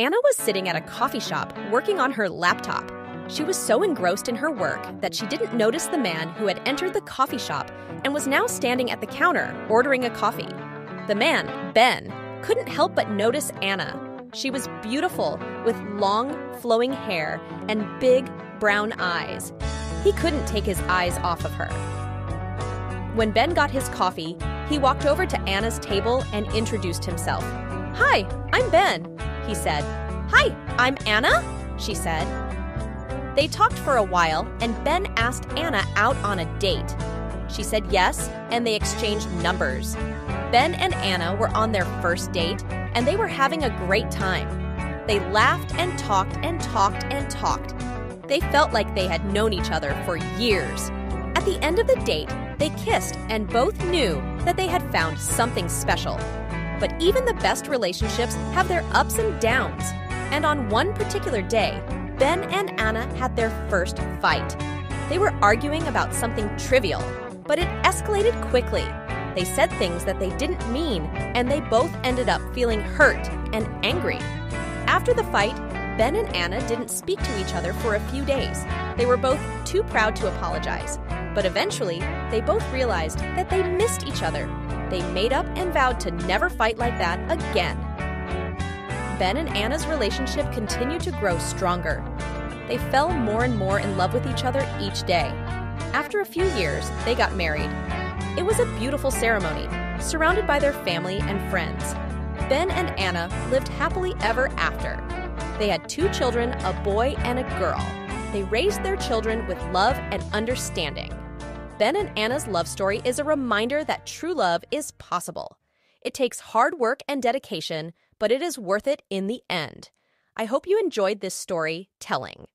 Anna was sitting at a coffee shop working on her laptop. She was so engrossed in her work that she didn't notice the man who had entered the coffee shop and was now standing at the counter ordering a coffee. The man, Ben, couldn't help but notice Anna. She was beautiful with long, flowing hair and big, brown eyes. He couldn't take his eyes off of her. When Ben got his coffee, he walked over to Anna's table and introduced himself. Hi, I'm Ben, he said. Hi, I'm Anna, she said. They talked for a while, and Ben asked Anna out on a date. She said yes, and they exchanged numbers. Ben and Anna were on their first date, and they were having a great time. They laughed and talked and talked and talked. They felt like they had known each other for years. At the end of the date, they kissed and both knew that they had found something special. But even the best relationships have their ups and downs. And on one particular day, Ben and Anna had their first fight. They were arguing about something trivial, but it escalated quickly. They said things that they didn't mean, and they both ended up feeling hurt and angry. After the fight, Ben and Anna didn't speak to each other for a few days. They were both too proud to apologize, but eventually, they both realized that they missed each other. They made up and vowed to never fight like that again. Ben and Anna's relationship continued to grow stronger. They fell more and more in love with each other each day. After a few years, they got married. It was a beautiful ceremony, surrounded by their family and friends. Ben and Anna lived happily ever after. They had two children, a boy and a girl. They raised their children with love and understanding. Ben and Anna's love story is a reminder that true love is possible. It takes hard work and dedication, but it is worth it in the end. I hope you enjoyed this story telling.